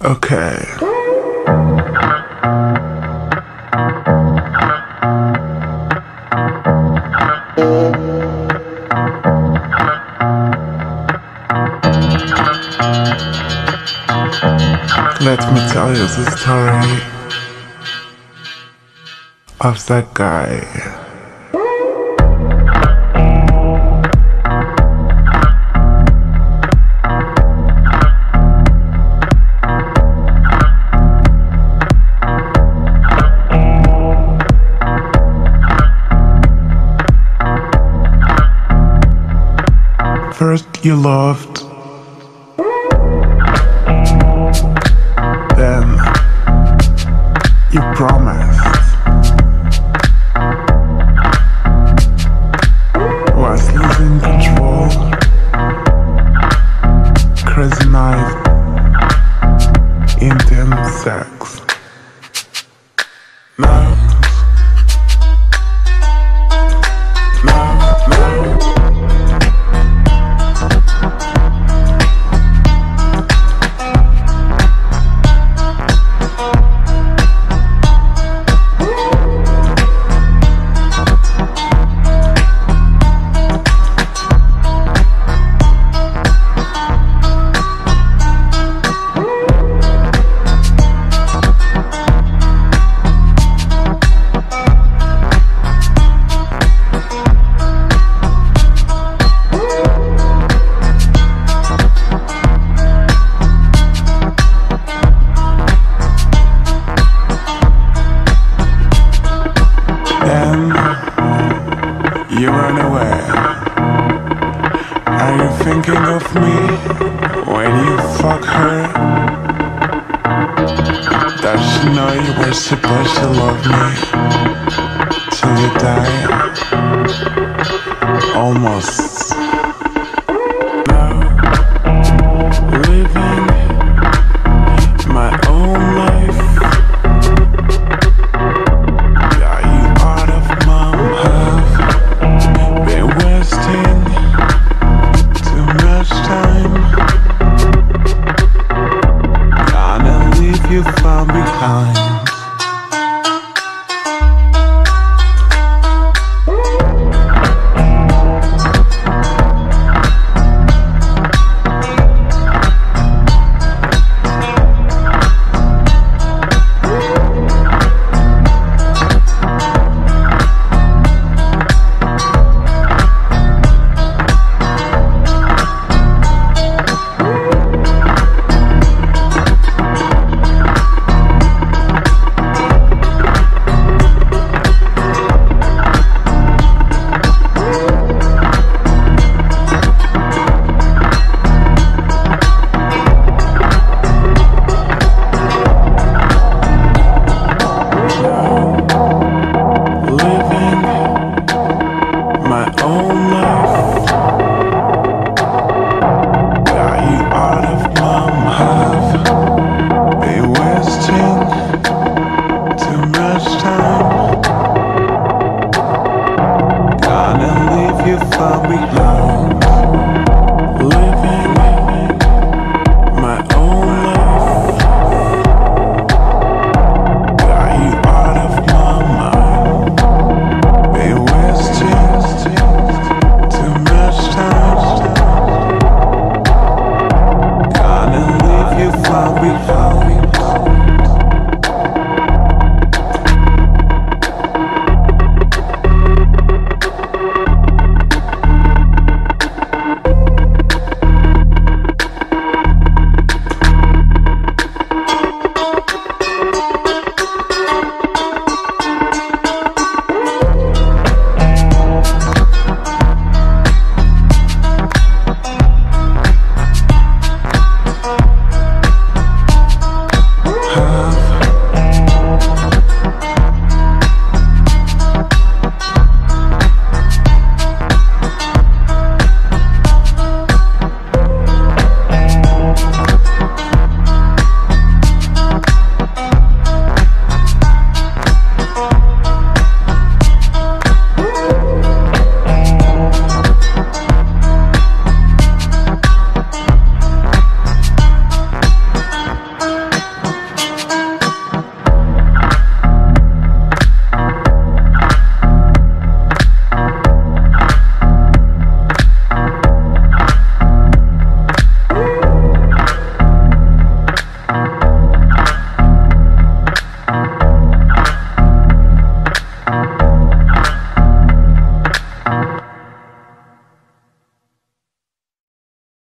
Okay. Let me tell you the story of that guy. First you loved, then you promised. Was losing control, crazy night, intense sex. You run away. Are you thinking of me when you fuck her? Does she know you were supposed to love me till you die? Almost.